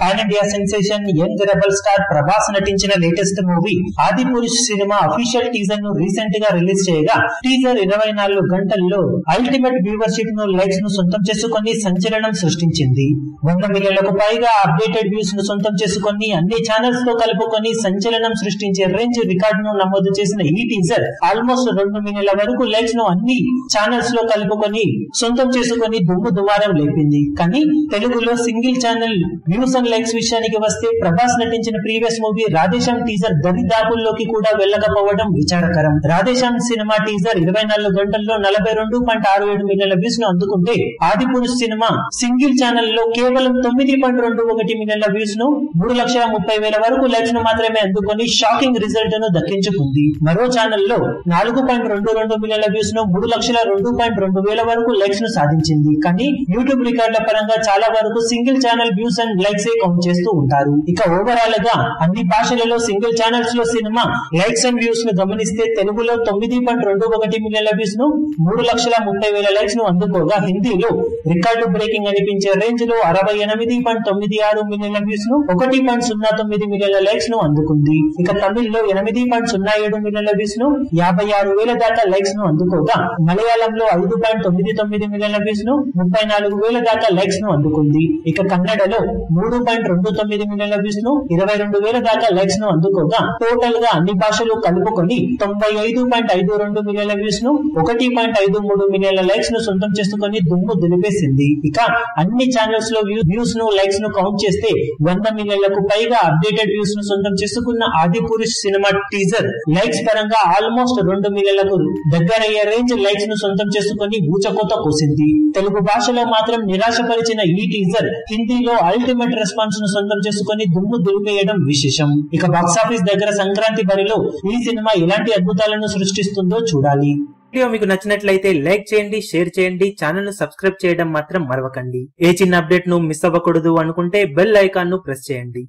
Pan India sensation young rebel star Prabhas నటించిన latest movie Adipurush సినిమా official టీజర్ను రీసెంట్గా release చేయగా టీజర్ ఇరవై నాలుగు గంటల్లో అల్టిమేట్ వ్యూవర్షిప్ను లైక్స్ను సొంతం చేసుకొని సంచలనం సృష్టించింది. వంద మిలియన్లకు పైగా అప్డేటెడ్ వ్యూస్ను సొంతం చేసుకుని అన్ని ఛానల్స్తో కలుపుకొని సంచలనం సృష్టించే రేంజ్ రికార్డును నమోదు చేసిన ఈ టీజర్ ఆల్మోస్ట్ రెండు మిలియన్ల వరకు లైక్స్ను అన్ని ఛానల్స్లో కలుపుకొని సొంతం చేసుకొని దుమ్ము దువారం లేపింది. కానీ తెలుగులో single channel views and likes విషయానికి వస్తే ప్రభాస్ నటించిన ప్రీవియస్ మూవీ రాధేశ్యామ్ టీజర్ దరిదాపుల్లోకి కూడా వెళ్ళకపోవడం విచారకరం. రాధేశ్యామ్ సినిమా టీజర్ ఇరవై నాలుగు గంటల్లో నలభై రెండు పాయింట్ ఆరు ఏడు మిలియన్ల వ్యూస్ను అందుకుంటే ఆది పురుష్ సినిమా సింగిల్ ఛానల్లో కేవలం తొమ్మిది పాయింట్ రెండు ఒకటి మిలియన్ల వ్యూస్ను మూడు లక్షల ముప్పై వేల వరకు లైక్స్ను మాత్రమే అందుకొని షాకింగ్ రిజల్ట్ను దక్కించుకుంది. మరో ఛానల్లో నాలుగు పాయింట్ రెండు రెండు మిలియన్ల వ్యూస్ను మూడు లక్షల రెండు పాయింట్ రెండు వేల వరకు లైక్స్ను సాధించింది. కానీ యూట్యూబ్ రికార్డుల పరంగా చాలా వరకు single channel views and likes count చేస్తూ ఉంటారు. ఇక ఓవరాల్గా అన్ని భాషలలో సింగిల్ ఛానల్స్లో సినిమా లైక్స్ అండ్ వ్యూస్ను గమనిస్తే తెలుగులో తొమ్మిది పాయింట్ రెండు ఒకటి మిలియన్ల వ్యూస్ను మూడు లక్షల ముప్పై వేల లైక్స్ను అందుకోగా హిందీలో రికార్డు బ్రేకింగ్ అనిపించే రేంజ్లో అరవై ఎనిమిది పాయింట్ తొమ్మిది ఆరు మిలియన్ల వ్యూస్ను ఒకటి పాయింట్ సున్నా తొమ్మిది మిలియన్ల లైక్స్ను అందుకుంది. ఇక తమిళ్ళో ఎనిమిది పాయింట్ సున్నా ఏడు మిలియన్ల వ్యూస్ను యాభై ఆరు వేల దాకా లైక్స్ను అందుకోగా మలయాళంలో ఐదు పాయింట్ తొమ్మిది తొమ్మిది మిలియన్ల వ్యూస్ను ముప్పై నాలుగు వేల దాకా లైక్స్ను అందుకుంది. ఇక కన్నడలో మూడు పాయింట్ రెండు తొమ్మిది మిలియన్ల వ్యూస్ను ఇరవై రెండు వేల దాకా లైక్స్ను అందుకోగా టోటల్గా అన్ని భాషలు కలుపుకొని తొంభై ఐదు పాయింట్ ఐదు రెండు మిలియన్ల వ్యూస్ను ఒకటి పాయింట్ ఐదు మూడు మిలియన్ల లైక్స్ను సొంతం చేసుకుని దుమ్ము దులిపేసింది. ఇక అన్ని ఛానల్స్లో వ్యూస్ను లైక్స్ను కౌంట్ చేస్తే వంద మిలియన్లకు పైగా అప్డేటెడ్ వ్యూస్ను సొంతం చేసుకున్న ఆదిపురుష్ సినిమా టీజర్ లైక్స్ పరంగా ఆల్మోస్ట్ రెండు మిలియన్లకు దగ్గరయ్యే రేంజ్ లైక్స్ను సొంతం చేసుకుని ఊచకోత కోసింది. తెలుగు భాషలో మాత్రం నిరాశపరిచిన ఈ టీజర్ హిందీలో అల్టిమేట్ రెస్పాన్స్ను సొంతం చేసుకుని దుమ్ము దులిపేయడం విశేషం. ఇక బాక్సాఫీస్ దగ్గర సంక్రాంతి బరిలో ఈ సినిమా ఎలాంటి అద్భుతాలను సృష్టిస్తుందో చూడాలి. వీడియో మీకు నచ్చినట్లయితే లైక్ చేయండి షేర్ చేయండి ఛానల్ను సబ్స్క్రైబ్ చేయడం మాత్రం మరవకండి. ఏ చిన్న అప్డేట్ను మిస్ అవ్వకూడదు అనుకుంటే బెల్ ఐకాన్ను ప్రెస్ చేయండి.